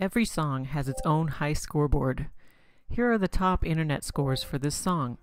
Every song has its own high scoreboard. Here are the top internet scores for this song.